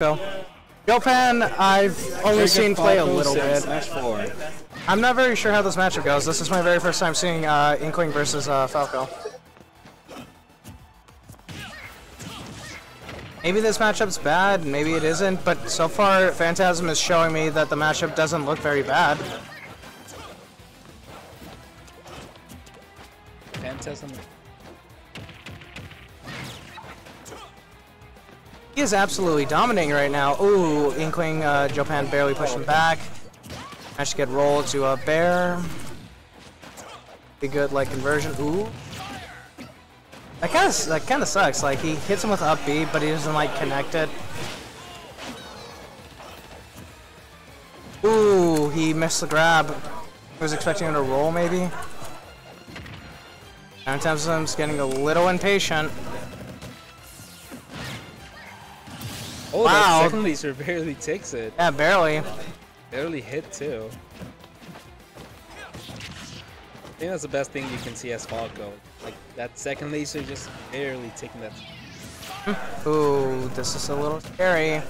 Phil. Jopan, I've only seen play a little bit. Smash 4. I'm not very sure how this matchup goes. This is my very first time seeing uh, Inkling versus uh, Falco. Maybe this matchup's bad, maybe it isn't, but so far Phantasm is showing me that the matchup doesn't look very bad. Phantasm. He is absolutely dominating right now. Ooh, Inkling, uh, Jopan barely pushing back. Managed to get rolled to a bear. Be good, like, conversion. Ooh. That kind of that kind of sucks. Like he hits him with up B, but he doesn't like connect it. Ooh, he missed the grab. I was expecting him to roll, maybe. Phantasm's getting a little impatient. Oh, Wow. that second laser barely takes it. Yeah, barely. Barely hit too. I think that's the best thing you can see as Falco. Like that second laser just barely taking that. Ooh, this is a little scary.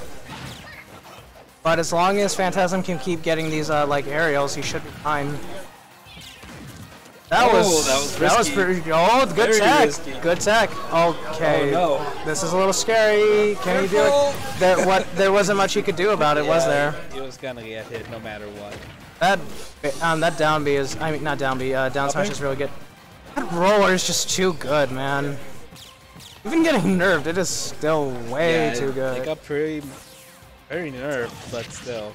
But as long as Phantasm can keep getting these uh, like aerials, he should be fine. That Oh, was that was that was pretty. Oh, good Very tech. risky. Good tech. Okay. Oh, no. This is a little scary. Can you do it? There, what? There wasn't much he could do about it, was there? It was gonna get hit no matter what. That um, that down B is. I mean, not down B. Uh, down smash is really good. That roller is just too good, man. Even getting nerfed, it is still way yeah, too It good. got pretty, very nerfed, but still.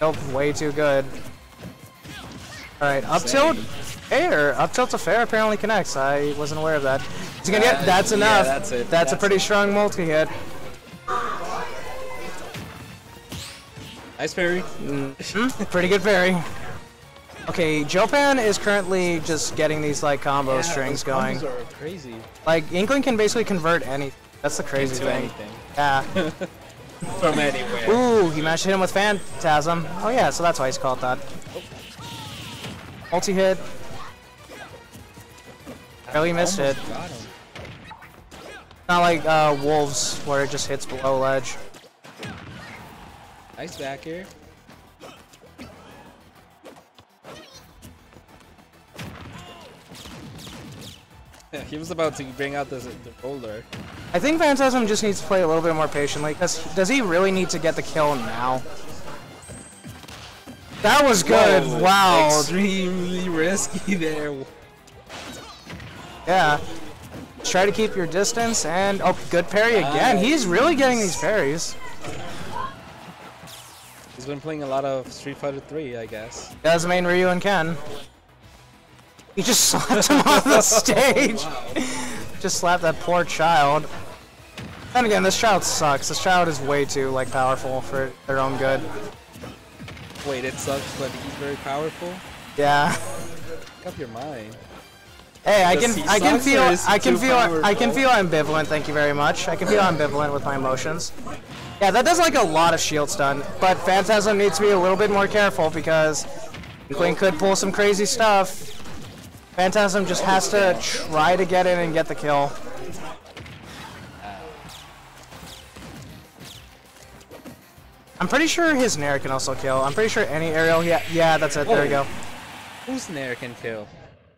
Nope, way too good. Alright, up tilt, air. Up tilt to fair apparently connects. I wasn't aware of that. He's gonna Uh, get, that's yeah, enough. that's it, That's, a pretty it. strong multi hit. Nice parry. Pretty good parry. Okay, Jopan is currently just getting these like combo Yeah, strings those going. combos are crazy. Like Inkling can basically convert anything. That's the crazy Into thing. anything. Yeah. From anywhere. Ooh, he managed to hit him with Phantasm. Oh yeah, so that's why he's called that. Multi hit. Barely missed it. Almost got him. Not like uh, wolves where it just hits below ledge. Nice back here. Yeah, he was about to bring out the, the roller. I think Phantasm just needs to play a little bit more patiently. Cause does he really need to get the kill now? That was good. Whoa, wow. Extremely risky there. Yeah. Try to keep your distance and oh, good parry again. He's really getting these parries. He's been playing a lot of Street Fighter 3, I guess. That's main Ryu and Ken. He just slapped him on the stage. Just slapped that poor child. And again, this child sucks. This child is way too like powerful for their own good. Wait, it sucks, but he's very powerful. Yeah. Make up your mind. Hey, I can I can feel I can feel I can feel ambivalent. Thank you very much. I can feel ambivalent with my emotions. Yeah, that does like a lot of shield stun, but Phantasm needs to be a little bit more careful because Queen could pull some crazy stuff. Phantasm just has to try to get in and get the kill. I'm pretty sure his Nair can also kill. I'm pretty sure any aerial. Yeah, yeah, that's it. There we Oh. go. Who's Nair can kill?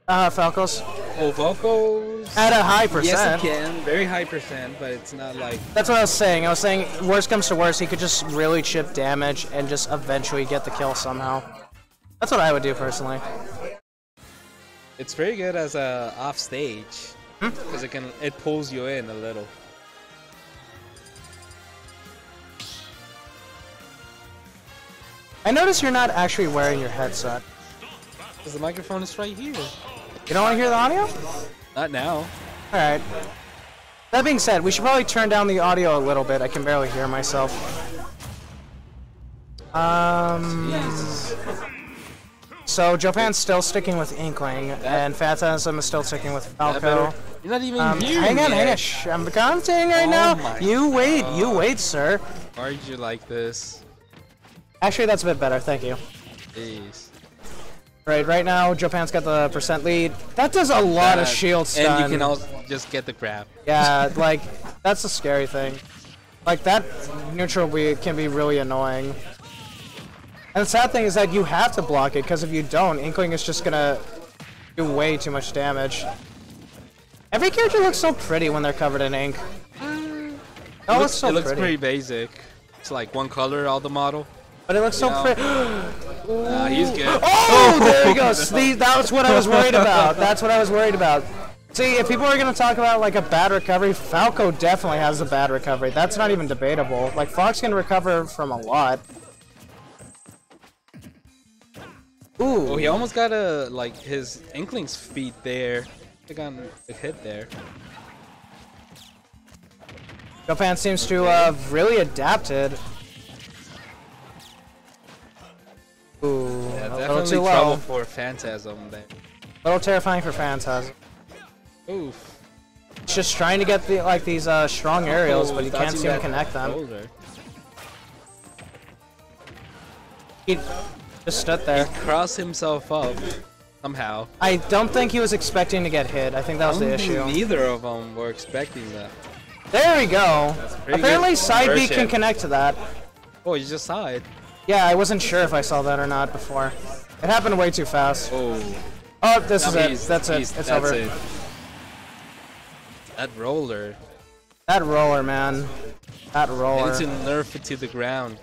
Uh, Falcos Oh, Falcos. at a high percent. Yes, he can. Very high percent, but it's not like. That's what I was saying. I was saying, worst comes to worst, he could just really chip damage and just eventually get the kill somehow. That's what I would do personally. It's very good as a off stage because it can it pulls you in a little. I notice you're not actually wearing your headset. Because the microphone is right here. You don't want to hear the audio? Not now. Alright. That being said, we should probably turn down the audio a little bit. I can barely hear myself. Um. So Jopan's still sticking with Inkling, and Phantasm is still sticking with Falco. You're not even Um, here. hang on, hang on. Shh, I'm commenting right Oh now. You wait, you wait, sir. Why are you like this? Actually, that's a bit better. Thank you. Jeez. Right, right now, Jopan's got the percent lead. That does a lot of Uh, shield stun. And you can also just get the grab. Yeah, like, that's a scary thing. Like that neutral be, can be really annoying. And the sad thing is that you have to block it, because if you don't, Inkling is just gonna do way too much damage. Every character looks so pretty when they're covered in ink. Oh, it looks, it's so it looks pretty. pretty basic. It's like one color, all the model. But it looks so Yeah. pretty. Uh, he's good. Oh, there you go. See, that's what I was worried about. That's what I was worried about. See, if people are going to talk about like a bad recovery, Falco definitely has a bad recovery. That's not even debatable. Like Fox can recover from a lot. Ooh, Oh, he almost got a like his Inkling's feet there. He got a hit there. Jopan seems to have really adapted. Yeah, a little definitely too trouble low. for Phantasm there. A little terrifying for Phantasm. Oof. He's just trying to get the like these uh, strong aerials, Oh, but he can't seem to connect them. He just stood there. Cross himself up somehow. I don't think he was expecting to get hit. I think that was the issue. Neither of them were expecting that. There we go. Apparently side B can connect to that. Oh, you just saw it. Yeah, I wasn't sure if I saw that or not before. It happened way too fast. Oh, Oh, this is it. That's it. It's that's over. it. That roller. That roller, man. That roller. need to nerf it to the ground.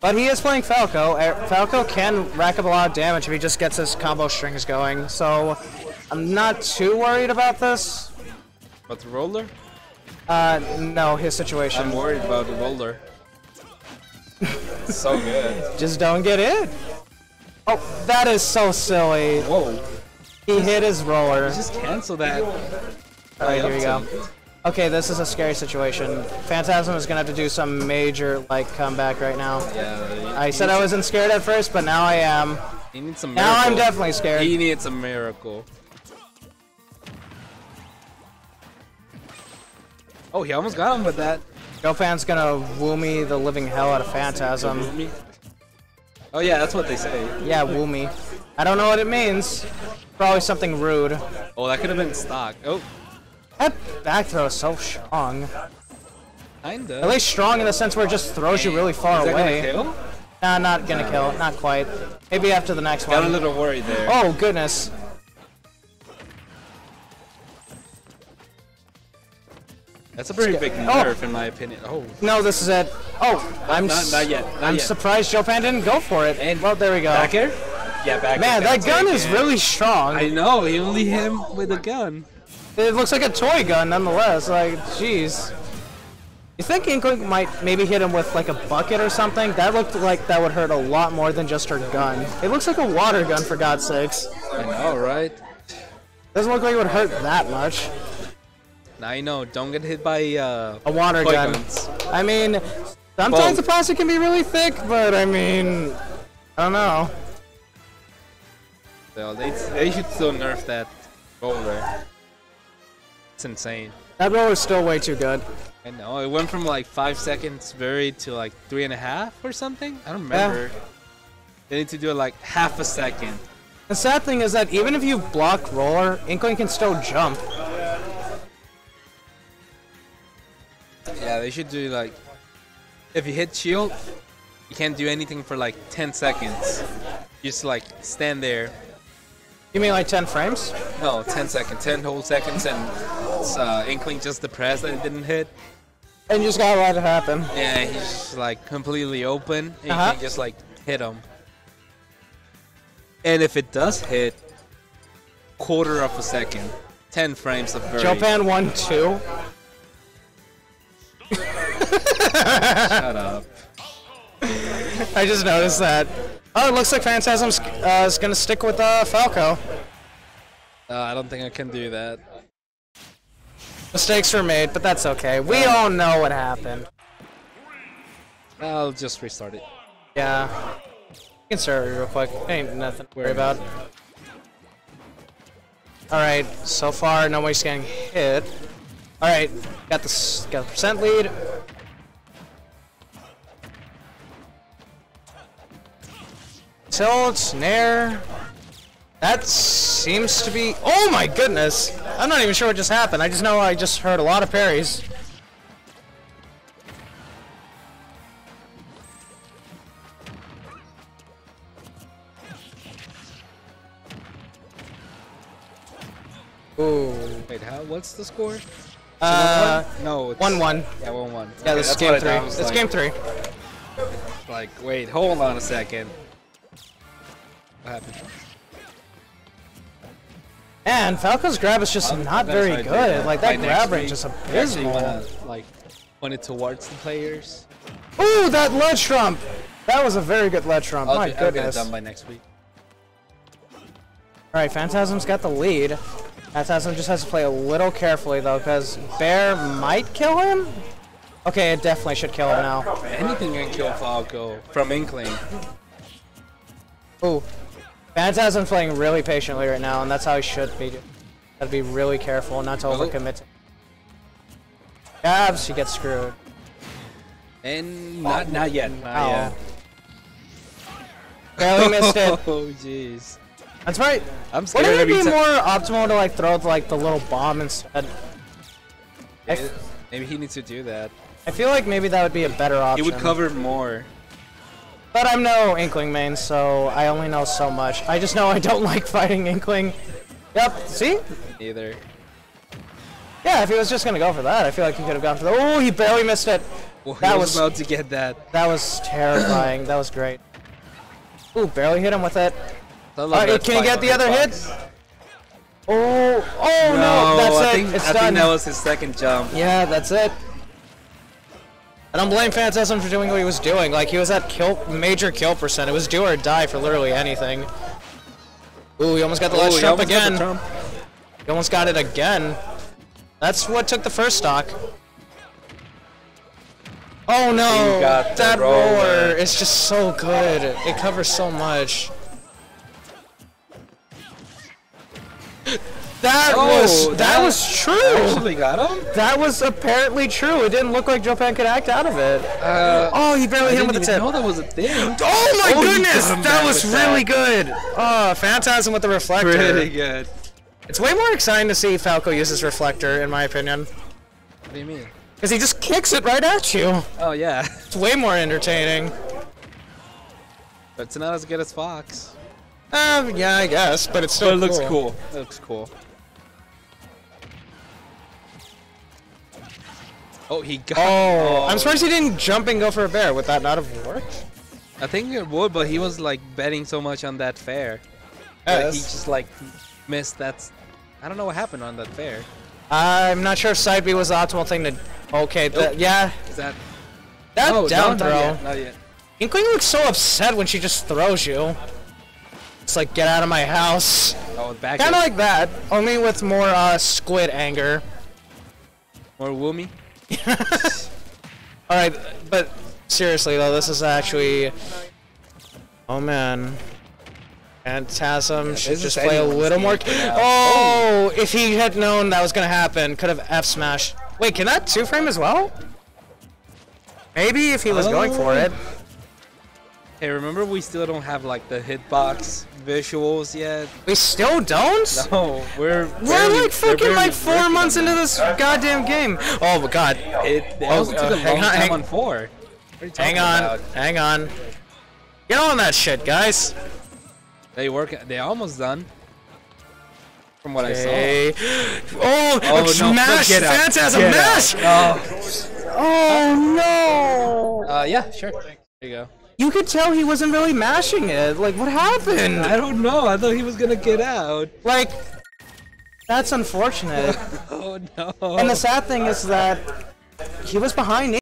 But he is playing Falco. Uh, Falco can rack up a lot of damage if he just gets his combo strings going. So I'm not too worried about this. But the roller? Uh, no, his situation. I'm worried about the roller. so good. Just don't get in. Oh, that is so silly. Whoa. He hit his roller. Just cancel that. Alright, here we go. Okay, this is a scary situation. Phantasm is gonna have to do some major, like, comeback right now. Yeah. I said I wasn't scared at first, but now I am. He needs a miracle. Now I'm definitely scared. He needs a miracle. Oh, he almost got him with that. Jopan's gonna woo me the living hell out of Phantasm. Oh yeah, that's what they say. Yeah, woo me. I don't know what it means. Probably something rude. Oh, that could have been stock. Oh, That back throw is so strong. kinda. At least strong in the sense where it just throws you really far Is away. gonna kill? Nah, not gonna kill. Not quite. Maybe after the next one. Got a little worried there. Oh, goodness. That's a pretty big Oh. nerf in my opinion. Oh, No, this is it. Oh, I'm not- not yet, not I'm yet. surprised Jopan didn't go for it. And well, there we go. back air? Yeah, back Man, that gun is really strong. I know. He only hit him with a gun. It looks like a toy gun, nonetheless. Like, jeez. You think Inkling might maybe hit him with like a bucket or something? That looked like that would hurt a lot more than just her gun. It looks like a water gun, for God's sakes. I know, right? Doesn't look like it would hurt that much. Now you know. Don't get hit by uh, A water gun. guns. I mean, sometimes Both. the plastic can be really thick, but I mean, I don't know. So they they should still nerf that roller. It's insane. That roll is still way too good. I know. It went from like five seconds buried to like three and a half or something. I don't remember. Yeah. They need to do it like half a second. The sad thing is that even if you block roller, Inkling can still jump. Yeah, they should do like if you hit shield, you can't do anything for like 10 seconds. You just like stand there. You mean like 10 frames? No, 10 seconds, 10 whole seconds, and uh, Inkling just depressed that it didn't hit. And you just gotta let it happen. Yeah, he's just like completely open. And Uh-huh. You can just like hit him. And if it does hit, quarter of a second, 10 frames of very. Jopan 1 2. Shut up. I just noticed that. Oh, it looks like Phantasm's uh, is gonna stick with uh, Falco. Uh, I don't think I can do that. Mistakes were made, but that's okay. We all know what happened. I'll just restart it. Yeah. You can start it real quick. Ain't nothing to worry about. Alright, so far nobody's getting hit. Alright, got the got the percent lead. Tilt. That seems to be... Oh my goodness! I'm not even sure what just happened. I just know I just heard a lot of parries. Ooh. Wait, how? What's the score? Uh, one, one? no, one one. Yeah, one one. Yeah, okay, this is game three. It's like, game three. Like, wait, hold on a second. What happened? And Falco's grab is just not very how I good. Like that grab next range week, is you actually abysmal. wanna, uh, like, point it towards the players. Ooh, that ledge trump! That was a very good ledge trump. I'll, My do- I'll get it goodness. done by next week. Alright, Phantasm's got the lead. Phantasm just has to play a little carefully though, because Bear might kill him? Okay, it definitely should kill him now. Anything can kill Falco from Inkling. Ooh. Phantasm's playing really patiently right now, and that's how he should be. Gotta be really careful not to Oh. overcommit. Gabs, she gets screwed. And not not yet. Not Ow. yet. Barely missed it. Oh jeez. That's right. I'm scared Wouldn't it be more optimal to like throw like the little bomb instead? F- Maybe he needs to do that. I feel like maybe that would be a better He option. would cover more. But I'm no Inkling main, so I only know so much. I just know I don't like fighting Inkling. Yep, see? Either. Yeah, if he was just gonna go for that, I feel like he could have gone for the. Oh, he barely missed it. Well, he That was, was- about to get that. That was terrifying. that was great. Ooh, barely hit him with it. I Alright, can he get the other hit? Oh, oh no, No, that's I it. think, it's I done. think that was his second jump. Yeah, that's it. I don't blame Phantasm for doing what he was doing. Like, he was at kill, major kill percent. It was do or die for literally anything. Ooh, he almost got the last jump almost again. trump. He almost got it again. That's what took the first stock. Oh no! That roller is just so good. It covers so much. That Oh, was that, that was true. Actually got him? That was apparently true. It didn't look like Jopan could act out of it. Uh, Oh, he barely I hit him with the tip. know that was a thing. Oh my Oh, goodness! That was really that. good. Oh, Phantasm with the reflector. Pretty good. It's way more exciting to see Falco use his reflector, in my opinion. What do you mean? Because he just kicks it right at you. Oh yeah, It's way more entertaining. but it's not as good as Fox. Um, yeah, I guess, but it's still But it looks cool. It looks cool. Oh, he got. Oh, I'm surprised he didn't jump and go for a bear. Would that not have worked? I think it would, but he was like betting so much on that fair. that he just like missed that. I don't know what happened on that fair. I'm not sure if side B was the optimal thing to. Okay, Nope. that, yeah, Is that? that oh, down no, throw. Not yet. Not yet. Inkling looks so upset when she just throws you. It's like, get out of my house. Oh, back. Kind of like that, only with more uh, squid anger. more Woomy. All right, but seriously though, this is actually. Oh man. Phantasm should just play a little more. now. Oh, if he had known that was gonna happen, could have F smashed. Wait, can that two frame as well? Maybe if he was going for Oh. it. Hey, remember we still don't have like the hitbox visuals yet. We still don't. No, we're We're like they're like four months into this goddamn game. Oh my god. It Oh, also uh, took a hang long on, time hang- on four. What are you Hang on, about? hang on. Get on that shit, guys. They work. They almost done. From what I saw. Oh, Oh, no, mash! get Phantasm get mash! out. Oh. Oh no! Uh, yeah, sure. There you go. You could tell he wasn't really mashing it. Like, what happened? I don't know. I thought he was gonna get out. Like, that's unfortunate. Oh no. and the sad thing is that he was behind